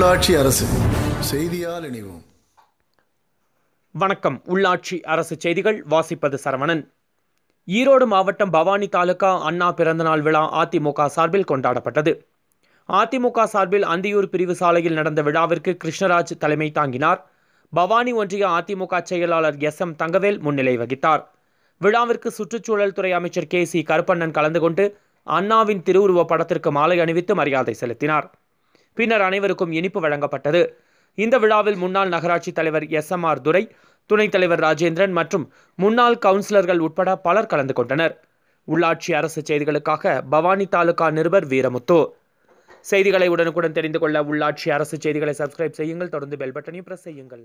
உள்ளாட்சி அரசு. செய்தியால் இணைவோம். வணக்கம். உள்ளாட்சி அரசு செய்திகள் வாசிப்பது சரவணன். ஈரோடு மாவட்டம் பவானி தாலுகா அண்ணா பிறந்தநாள் விழா அதிமுக சார்பில் கொண்டாடப்பட்டது. அதிமுக சார்பில் அந்தியூர் பிரிவு சாலையில் நடந்த விழாவிற்கு கிருஷ்ணராஜ் தலைமை தாங்கினார். பவானி ஒன்றிய அதிமுக செயலாளர் எஸ் எம் தங்கவேல் முன்னிலை வகித்தார். விழாவிற்கு சுற்றுச்சூழல் துறை அமைச்சர் கே சி கருப்பண்ணன் கலந்து கொண்டு அண்ணாவின் திருவுருவ படத்திற்கு மாலை அணிவித்து மரியாதை செலுத்தினார். பின்னர் அனைவருக்கும் இனிப்பு வழங்கப்பட்டது. இந்த விழாவில் முன்னாள் நகராட்சி தலைவர் எஸ் எம் ஆர் துரை துணைத் தலைவர் ராஜேந்திரன் மற்றும் முன்னாள் கவுன்சிலர்கள் உட்பட பலர் கலந்து கொண்டனர். உள்ளாட்சி அரசு செய்திகளுக்காக பவானி தாலுகா நிருபர் வீரமுத்து. செய்திகளை உடனுக்குடன் தெரிந்து கொள்ள உள்ளாட்சி அரசு செய்திகளை சப்ஸ்கிரைப் செய்யுங்கள். தொடர்ந்து பெல் பட்டனையும் பிரஸ் செய்யுங்கள்.